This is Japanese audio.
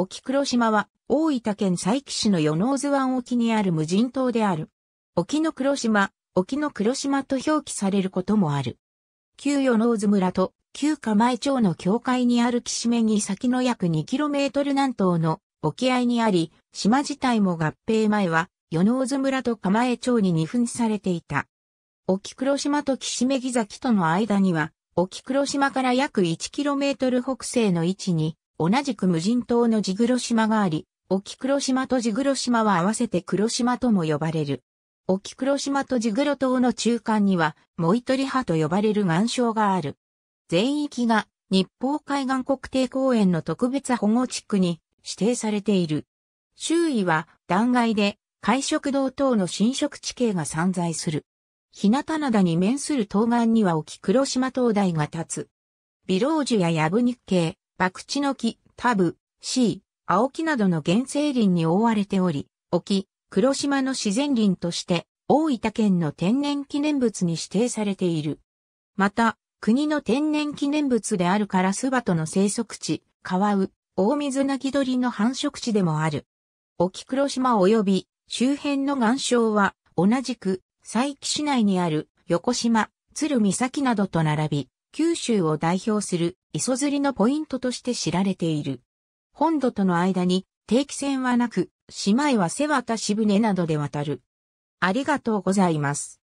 沖黒島は大分県佐伯市の与野津湾沖にある無人島である。沖の黒島、沖の黒島と表記されることもある。旧与野津村と旧釜江町の境界にある岸目に先の約 2km 南東の沖合にあり、島自体も合併前は与野津村と釜江町に二分されていた。沖黒島と岸目木崎との間には、沖黒島から約 1km 北西の位置に、同じく無人島の地黒島があり、沖黒島と地黒島は合わせて黒島とも呼ばれる。沖黒島と地黒島の中間には、モイトリハと呼ばれる岩礁がある。全域が日報海岸国定公園の特別保護地区に指定されている。周囲は断崖で海食道等の侵食地形が散在する。日向灘に面する東岸には沖黒島灯台が立つ。ビロージュやヤブ日系、爆地の木、タブ、シー、青木などの原生林に覆われており、沖、黒島の自然林として大分県の天然記念物に指定されている。また、国の天然記念物であるカラスバトの生息地、川ウ、大水なぎ鳥の繁殖地でもある。沖黒島及び周辺の岩礁は同じく佐伯市内にある横島、鶴岬などと並び、九州を代表する磯釣りのポイントとして知られている。本土との間に定期船はなく、島へは瀬渡し船などで渡る。ありがとうございます。